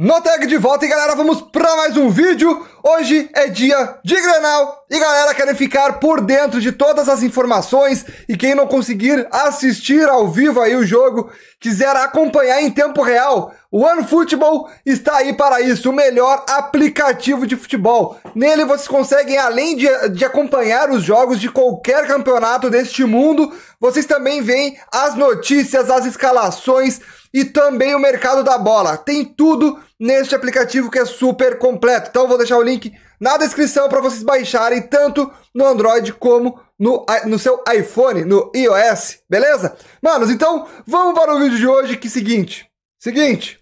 No tag de volta e galera, vamos para mais um vídeo. Hoje é dia de Grenal e galera, querem ficar por dentro de todas as informações e quem não conseguir assistir ao vivo aí o jogo, quiser acompanhar em tempo real, o OneFootball está aí para isso, o melhor aplicativo de futebol. Nele vocês conseguem, além de, de acompanhar os jogos de qualquer campeonato deste mundo, vocês também veem as notícias, as escalações, e também o mercado da bola. Tem tudo neste aplicativo que é super completo. Então vou deixar o link na descrição para vocês baixarem tanto no Android como no, no seu iPhone, no iOS, beleza? Manos, então vamos para o vídeo de hoje que é seguinte, seguinte,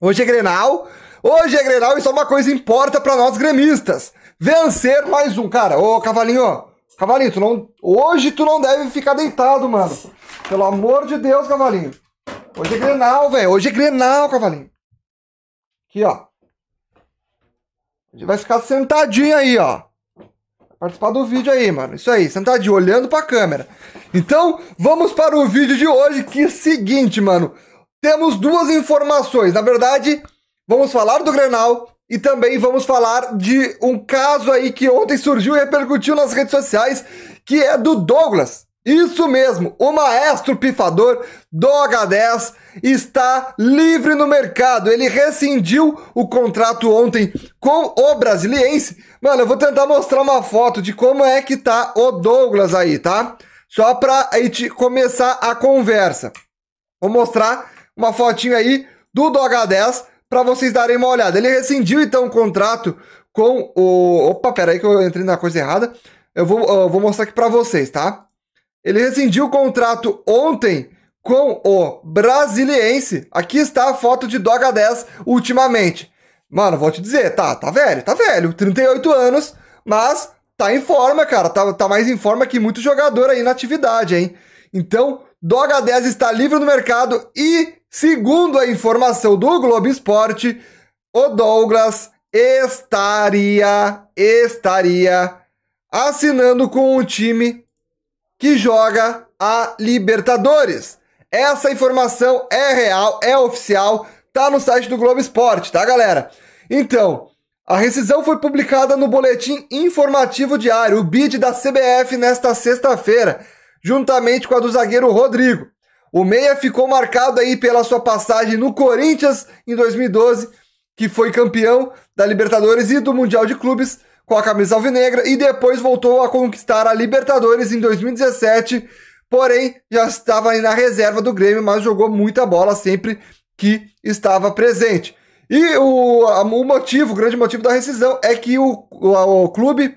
hoje é Grenal, hoje é Grenal e só uma coisa importa para nós gremistas, vencer mais um, cara, ô Cavalinho, Cavalinho, tu não, hoje tu não deve ficar deitado, mano, pelo amor de Deus, Cavalinho. Hoje é Grenal, velho. Hoje é Grenal, cavalinho. Aqui, ó. Hoje vai ficar sentadinho aí, ó. Participar do vídeo aí, mano. Isso aí, sentadinho, olhando pra câmera. Então, vamos para o vídeo de hoje, que é o seguinte, mano. Temos duas informações. Na verdade, vamos falar do Grenal e também vamos falar de um caso aí que ontem surgiu e repercutiu nas redes sociais, que é do Douglas. Isso mesmo, o maestro pifador do H10 está livre no mercado. Ele rescindiu o contrato ontem com o Brasiliense. Mano, eu vou tentar mostrar uma foto de como é que tá o Douglas aí, tá? Só pra gente começar a conversa. Vou mostrar uma fotinho aí do do H10 para vocês darem uma olhada. Ele rescindiu então o contrato com o. Opa, pera aí que eu entrei na coisa errada. Eu vou, eu vou mostrar aqui para vocês, tá? Ele rescindiu o contrato ontem com o Brasiliense. Aqui está a foto de Doga 10 ultimamente. Mano, vou te dizer, tá, tá velho, tá velho, 38 anos, mas tá em forma, cara, tá, tá mais em forma que muito jogador aí na atividade, hein? Então, Doga 10 está livre no mercado e, segundo a informação do Globo Esporte, o Douglas estaria, estaria assinando com o time que joga a Libertadores. Essa informação é real, é oficial, tá no site do Globo Esporte, tá, galera? Então, a rescisão foi publicada no Boletim Informativo Diário, o BID da CBF, nesta sexta-feira, juntamente com a do zagueiro Rodrigo. O Meia ficou marcado aí pela sua passagem no Corinthians em 2012, que foi campeão da Libertadores e do Mundial de Clubes, com a camisa alvinegra e depois voltou a conquistar a Libertadores em 2017, porém já estava aí na reserva do Grêmio, mas jogou muita bola sempre que estava presente. E o, o motivo, o grande motivo da rescisão é que o, o, o clube,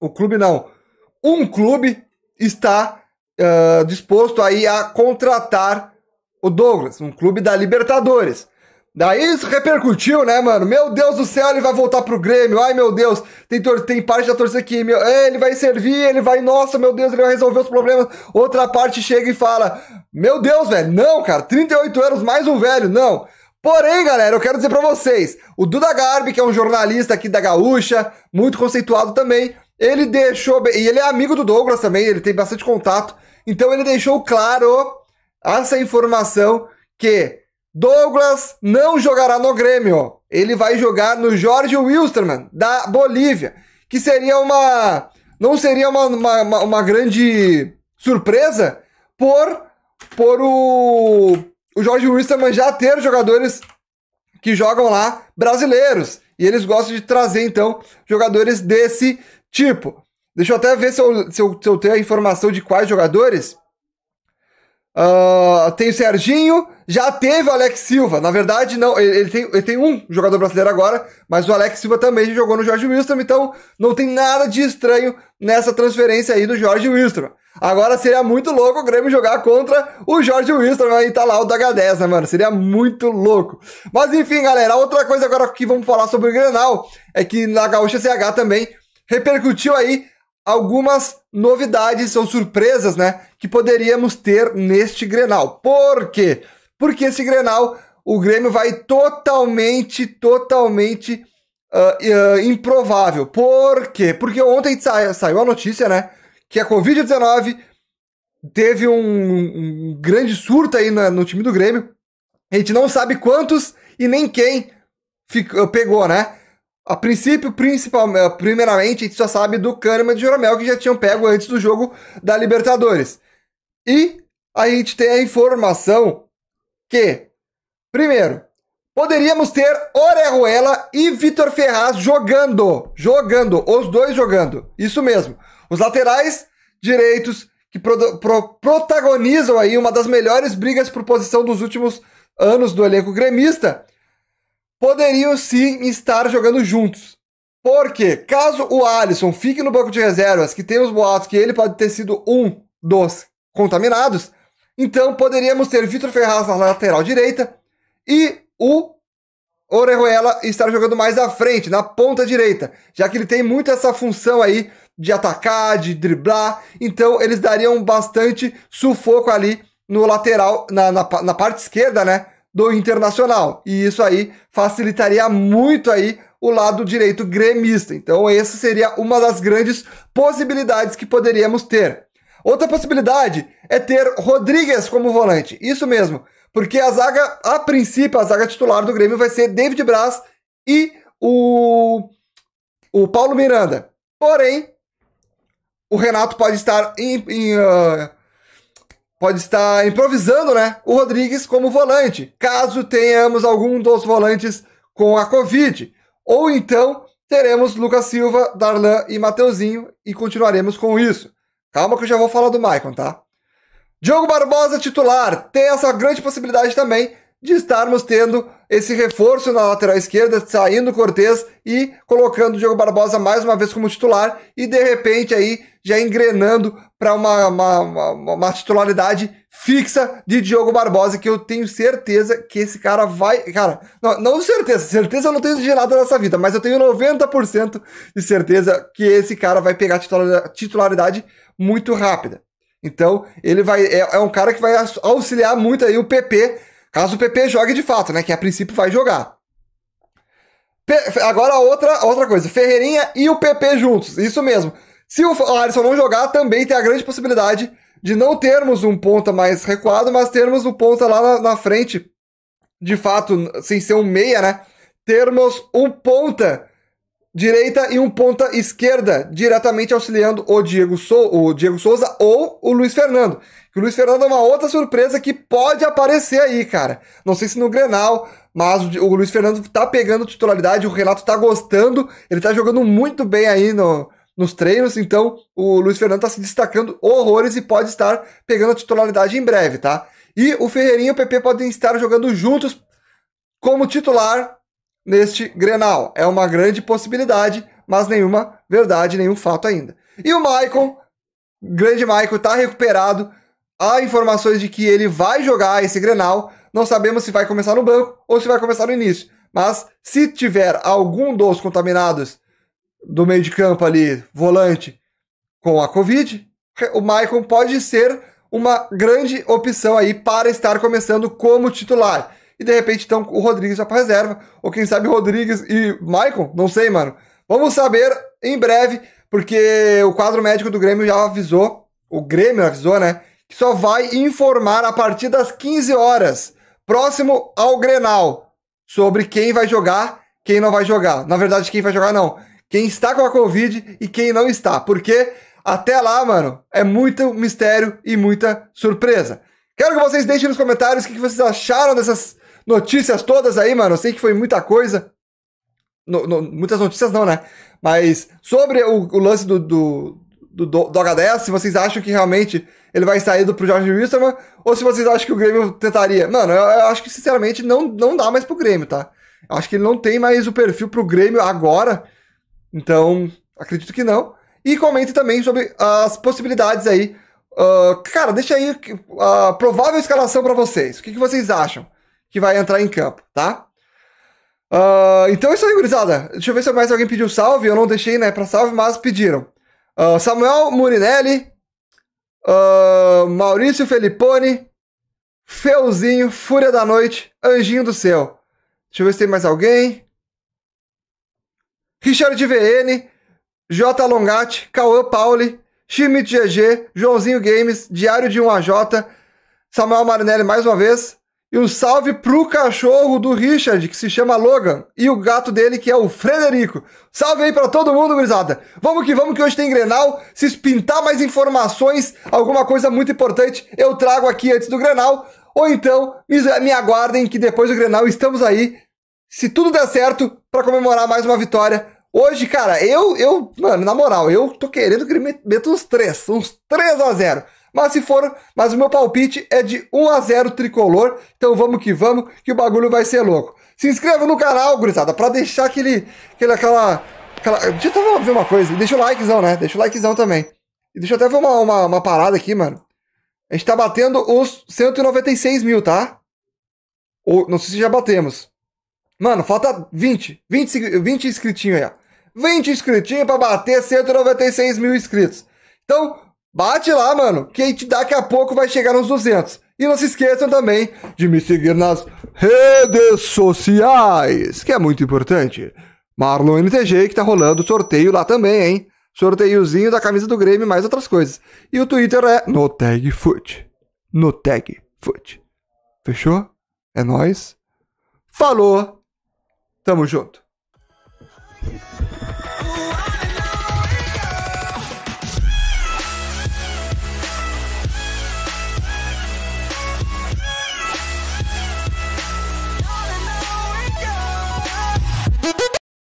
o clube não, um clube está uh, disposto aí a contratar o Douglas, um clube da Libertadores. Daí isso repercutiu, né, mano? Meu Deus do céu, ele vai voltar pro Grêmio. Ai, meu Deus, tem, tem parte da torcida aqui. Meu, é, ele vai servir, ele vai, nossa, meu Deus, ele vai resolver os problemas. Outra parte chega e fala: Meu Deus, velho, não, cara, 38 anos, mais um velho, não. Porém, galera, eu quero dizer para vocês: o Duda Garbi, que é um jornalista aqui da Gaúcha, muito conceituado também, ele deixou. E ele é amigo do Douglas também, ele tem bastante contato. Então ele deixou claro essa informação que Douglas não jogará no Grêmio. Ele vai jogar no Jorge Wilstermann, da Bolívia. Que seria uma. Não seria uma, uma, uma grande surpresa por, por o, o Jorge Wilstermann já ter jogadores que jogam lá brasileiros. E eles gostam de trazer, então, jogadores desse tipo. Deixa eu até ver se eu, se eu, se eu tenho a informação de quais jogadores. Uh, tem o Serginho, já teve o Alex Silva. Na verdade, não, ele, ele, tem, ele tem um jogador brasileiro agora, mas o Alex Silva também jogou no Jorge Wilson, então não tem nada de estranho nessa transferência aí do Jorge Wilson. Agora seria muito louco o Grêmio jogar contra o Jorge Wilson, aí tá lá o da H10, né, mano? Seria muito louco. Mas enfim, galera, outra coisa agora que vamos falar sobre o Grenal é que na Gaúcha CH também repercutiu aí algumas novidades, são surpresas, né, que poderíamos ter neste Grenal. Por quê? Porque esse Grenal, o Grêmio vai totalmente, totalmente uh, uh, improvável. Por quê? Porque ontem sa saiu a notícia, né, que a Covid-19 teve um, um, grande surto aí na, no time do Grêmio. A gente não sabe quantos e nem quem ficou, pegou, né? A princípio, principal, eh, primeiramente, a gente só sabe do Kahneman e do Joromel que já tinham pego antes do jogo da Libertadores. E a gente tem a informação que, primeiro, poderíamos ter Orejuela e Vitor Ferraz jogando. Jogando, os dois jogando. Isso mesmo. Os laterais direitos que pro, pro, protagonizam aí uma das melhores brigas por posição dos últimos anos do elenco gremista, poderiam sim estar jogando juntos. Porque, caso o Alisson fique no banco de reservas, que tem os boatos que ele pode ter sido um dos contaminados, então poderíamos ter Vitor Ferraz na lateral direita e o Orejuela estar jogando mais à frente, na ponta direita, já que ele tem muito essa função aí de atacar, de driblar, então eles dariam bastante sufoco ali no lateral, na, na, na parte esquerda, né, do Internacional. E isso aí facilitaria muito aí o lado direito gremista. Então, essa seria uma das grandes possibilidades que poderíamos ter. Outra possibilidade é ter Rodrigues como volante. Isso mesmo. Porque a zaga, a princípio, a zaga titular do Grêmio vai ser David Braz e o, o Paulo Miranda. Porém, o Renato pode estar em, em uh, pode estar improvisando, né? O Rodrigues como volante, caso tenhamos algum dos volantes com a Covid. Ou então teremos Lucas Silva, Darlan e Mateuzinho e continuaremos com isso. Calma que eu já vou falar do Maicon, tá? Diogo Barbosa titular, tem essa grande possibilidade também de estarmos tendo esse reforço na lateral esquerda, saindo Cortez e colocando o Diogo Barbosa mais uma vez como titular e de repente aí já engrenando para uma, uma, uma, uma, titularidade fixa de Diogo Barbosa, que eu tenho certeza que esse cara vai. Cara, não, não certeza, certeza eu não tenho de nada nessa vida, mas eu tenho 90% de certeza que esse cara vai pegar titularidade muito rápida. Então, ele vai. É, é um cara que vai auxiliar muito aí o PP Caso o PP jogue de fato, né? Que a princípio vai jogar. Agora outra, outra coisa, Ferreirinha e o PP juntos, isso mesmo. Se o Alisson não jogar, também tem a grande possibilidade de não termos um ponta mais recuado, mas termos o ponta lá na, na frente, de fato, sem ser um meia, né? Termos um ponta direita e um ponta esquerda, diretamente auxiliando o Diego, Sou o Diego Souza ou o Luiz Fernando. Que o Luiz Fernando é uma outra surpresa que pode aparecer aí, cara. Não sei se no Grenal, mas o, Luiz Fernando tá pegando titularidade, o Renato tá gostando, ele tá jogando muito bem aí no, nos treinos, então o Luiz Fernando tá se destacando horrores e pode estar pegando a titularidade em breve, tá? E o Ferreirinha e o PP podem estar jogando juntos como titular neste Grenal. É uma grande possibilidade, mas nenhuma verdade, nenhum fato ainda. E o Maicon, grande Maicon, está recuperado. Há informações de que ele vai jogar esse Grenal. Não sabemos se vai começar no banco ou se vai começar no início. Mas se tiver algum dos contaminados do meio de campo ali, volante, com a Covid, o Maicon pode ser uma grande opção aí para estar começando como titular e de repente então o Rodrigues vai para reserva, ou quem sabe Rodrigues e Michael, não sei, mano. Vamos saber em breve, porque o quadro médico do Grêmio já avisou, o Grêmio avisou, né, que só vai informar a partir das 15 horas, próximo ao Grenal, sobre quem vai jogar, quem não vai jogar. Na verdade, quem vai jogar não. Quem está com a Covid e quem não está. Porque até lá, mano, é muito mistério e muita surpresa. Quero que vocês deixem nos comentários o que vocês acharam dessas notícias todas aí, mano. Eu sei que foi muita coisa. No, no, muitas notícias não, né? Mas sobre o, o lance do, do, do, do, H10, se vocês acham que realmente ele vai sair do pro Jorge Wilstermann, ou se vocês acham que o Grêmio tentaria. Mano, eu, eu, acho que sinceramente não, não dá mais pro Grêmio, tá? Eu acho que ele não tem mais o perfil pro Grêmio agora. Então, acredito que não. E comente também sobre as possibilidades aí. Uh, cara, deixa aí a provável escalação para vocês. O que, que vocês acham? Que vai entrar em campo, tá? Uh, então é isso aí, gurizada. Deixa eu ver se mais alguém pediu salve. Eu não deixei, né, pra salve, mas pediram. Uh, Samuel Murinelli, uh, Maurício Felipone, Feuzinho, Fúria da Noite, Anjinho do Céu. Deixa eu ver se tem mais alguém. Richard VN, J. Longatti, Cauã Pauli, Schmidt GG, Joãozinho Games, Diário de 1AJ, Samuel Marinelli mais uma vez, E um salve pro cachorro do Richard, que se chama Logan, e o gato dele, que é o Frederico. Salve aí para todo mundo, gurizada. Vamos que vamos, que hoje tem Grenal. Se pintar mais informações, alguma coisa muito importante, eu trago aqui antes do Grenal. Ou então, me aguardem que depois do Grenal estamos aí. Se tudo der certo, para comemorar mais uma vitória. Hoje, cara, eu, eu, mano, na moral, eu tô querendo que ele meta uns 3, uns 3 a 0 mas se for, mas o meu palpite é de 1 a 0 tricolor. Então vamos que vamos, que o bagulho vai ser louco. Se inscreva no canal, gurizada, pra deixar aquele, aquele, aquela, aquela... Deixa eu ver uma coisa. Deixa o likezão, né? Deixa o likezão também. E deixa eu até ver uma, uma, uma parada aqui, mano. A gente tá batendo os 196 mil, tá? Ou, não sei se já batemos. Mano, falta 20. 20, 20 inscritinhos aí, ó. 20 inscritinhos pra bater 196 mil inscritos. Então, Bate lá, mano, que daqui a pouco vai chegar nos 200. E não se esqueçam também de me seguir nas redes sociais, que é muito importante. Marlon NTG, que tá rolando sorteio lá também, hein? Sorteiozinho da camisa do Grêmio e mais outras coisas. E o Twitter é no Tag Foot. No Tag Foot. Fechou? É nós. Falou. Tamo junto.